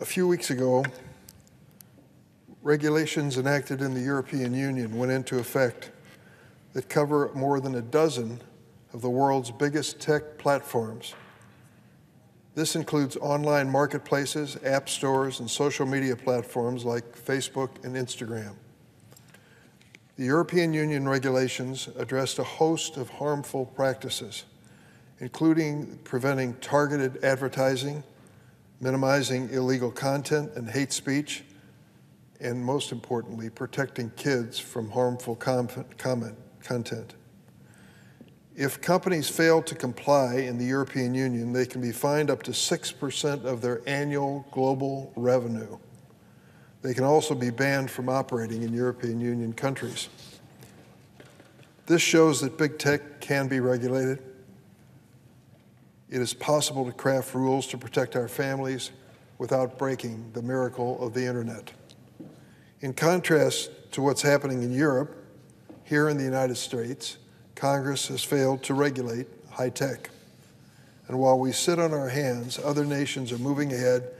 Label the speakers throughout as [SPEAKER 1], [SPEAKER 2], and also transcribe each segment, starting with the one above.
[SPEAKER 1] A few weeks ago, regulations enacted in the European Union went into effect that cover more than a dozen of the world's biggest tech platforms. This includes online marketplaces, app stores, and social media platforms like Facebook and Instagram. The European Union regulations addressed a host of harmful practices, including preventing targeted advertising, minimizing illegal content and hate speech, and most importantly, protecting kids from harmful comment, content. If companies fail to comply in the European Union, they can be fined up to 6% of their annual global revenue. They can also be banned from operating in European Union countries. This shows that big tech can be regulated. It is possible to craft rules to protect our families without breaking the miracle of the internet. In contrast to what's happening in Europe, here in the United States, Congress has failed to regulate high tech. And while we sit on our hands, other nations are moving ahead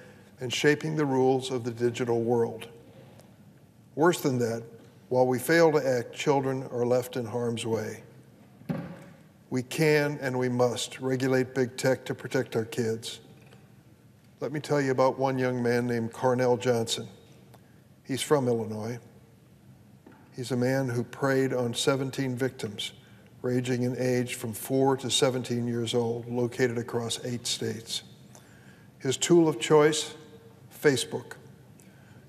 [SPEAKER 1] and shaping the rules of the digital world. Worse than that, while we fail to act, children are left in harm's way. We can and we must regulate big tech to protect our kids. Let me tell you about one young man named Carnell Johnson. He's from Illinois. He's a man who preyed on 17 victims ranging in age from 4 to 17 years old, located across eight states. His tool of choice, Facebook.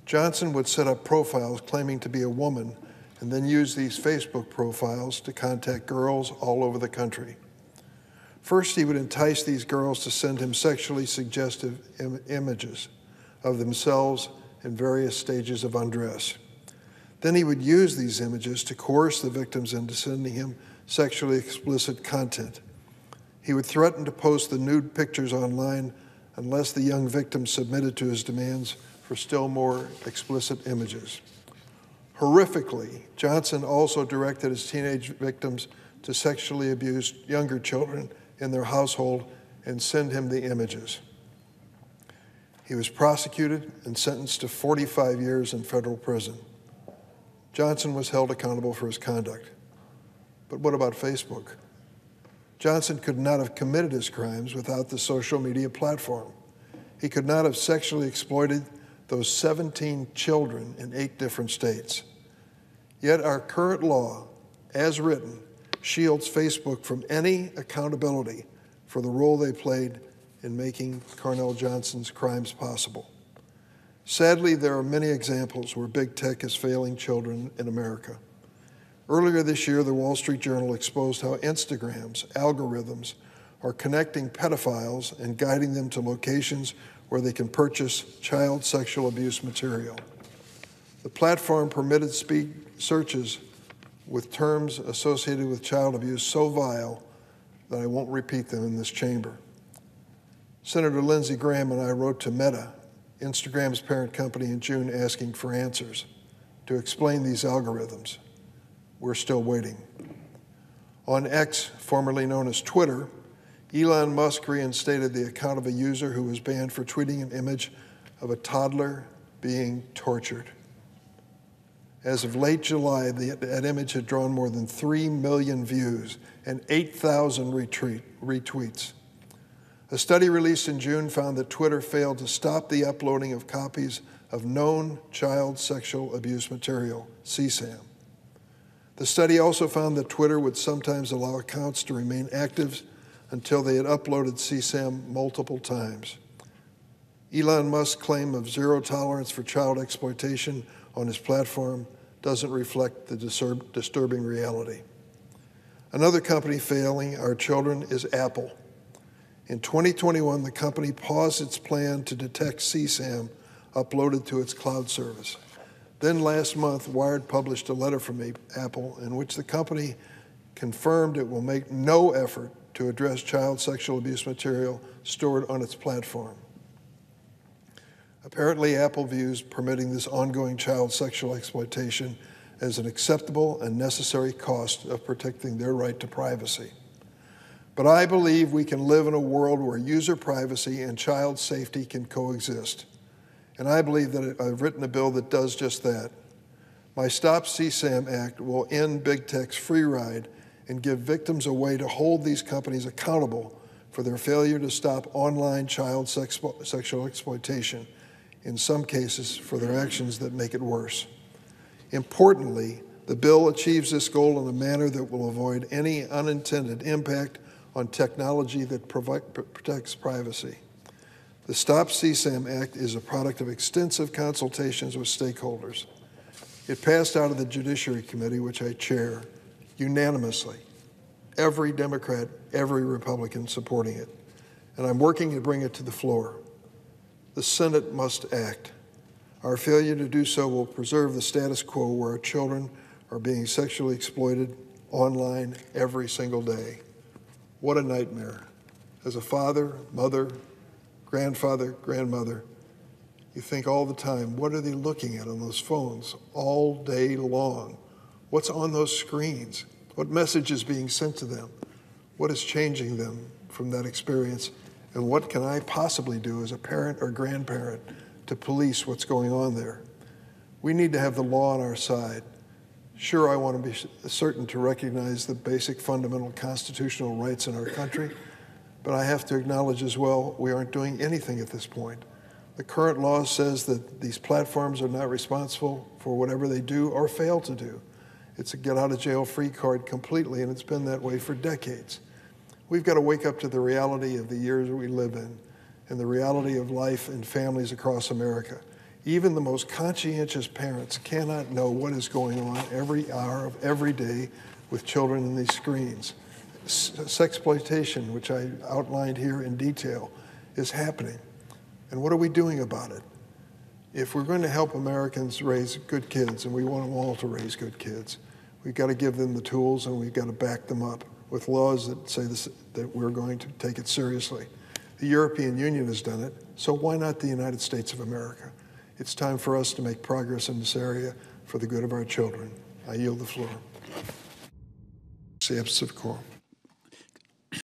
[SPEAKER 1] Johnson would set up profiles claiming to be a woman and then use these Facebook profiles to contact girls all over the country. First, he would entice these girls to send him sexually suggestive Im images of themselves in various stages of undress. Then he would use these images to coerce the victims into sending him sexually explicit content. He would threaten to post the nude pictures online unless the young victim submitted to his demands for still more explicit images. Horrifically, Johnson also directed his teenage victims to sexually abuse younger children in their household and send him the images. He was prosecuted and sentenced to 45 years in federal prison. Johnson was held accountable for his conduct. But what about Facebook? Johnson could not have committed his crimes without the social media platform. He could not have sexually exploited those 17 children in eight different states. Yet our current law, as written, shields Facebook from any accountability for the role they played in making Carnell Johnson's crimes possible. Sadly, there are many examples where big tech is failing children in America. Earlier this year, the Wall Street Journal exposed how Instagram's algorithms are connecting pedophiles and guiding them to locations where they can purchase child sexual abuse material. The platform permitted speed searches with terms associated with child abuse so vile that I won't repeat them in this chamber. Senator Lindsey Graham and I wrote to Meta, Instagram's parent company, in June asking for answers to explain these algorithms. We're still waiting. On X, formerly known as Twitter, Elon Musk reinstated the account of a user who was banned for tweeting an image of a toddler being tortured. As of late July, the, that image had drawn more than 3 million views and 8,000 retweets. A study released in June found that Twitter failed to stop the uploading of copies of known child sexual abuse material, CSAM. The study also found that Twitter would sometimes allow accounts to remain active until they had uploaded CSAM multiple times. Elon Musk's claim of zero tolerance for child exploitation on his platform doesn't reflect the disturb disturbing reality. Another company failing our children is Apple. In 2021, the company paused its plan to detect CSAM uploaded to its cloud service. Then last month, Wired published a letter from Apple in which the company confirmed it will make no effort to address child sexual abuse material stored on its platform. Apparently, Apple views permitting this ongoing child sexual exploitation as an acceptable and necessary cost of protecting their right to privacy. But I believe we can live in a world where user privacy and child safety can coexist And I believe that I've written a bill that does just that. My Stop CSAM Act will end big tech's free ride and give victims a way to hold these companies accountable for their failure to stop online child sex, sexual exploitation, in some cases for their actions that make it worse. Importantly, the bill achieves this goal in a manner that will avoid any unintended impact on technology that protects privacy. The Stop CSAM Act is a product of extensive consultations with stakeholders. It passed out of the Judiciary Committee, which I chair, unanimously. Every Democrat, every Republican supporting it. And I'm working to bring it to the floor. The Senate must act. Our failure to do so will preserve the status quo where our children are being sexually exploited online every single day. What a nightmare. As a father, mother, grandfather, grandmother, you think all the time, what are they looking at on those phones all day long? What's on those screens? What message is being sent to them? What is changing them from that experience? And what can I possibly do as a parent or grandparent to police what's going on there? We need to have the law on our side. Sure, I want to be certain to recognize the basic fundamental constitutional rights in our country, but I have to acknowledge as well we aren't doing anything at this point. The current law says that these platforms are not responsible for whatever they do or fail to do. It's a get out of jail free card completely, and it's been that way for decades. We've got to wake up to the reality of the years we live in and the reality of life and families across America. Even the most conscientious parents cannot know what is going on every hour of every day with children in these screens. Sexploitation, which I outlined here in detail, is happening. And what are we doing about it? If we're going to help Americans raise good kids, and we want them all to raise good kids, we've got to give them the tools and we've got to back them up with laws that say this, that we're going to take it seriously. The European Union has done it, so why not the United States of America? It's time for us to make progress in this area for the good of our children. I yield the floor. Pacific Corps.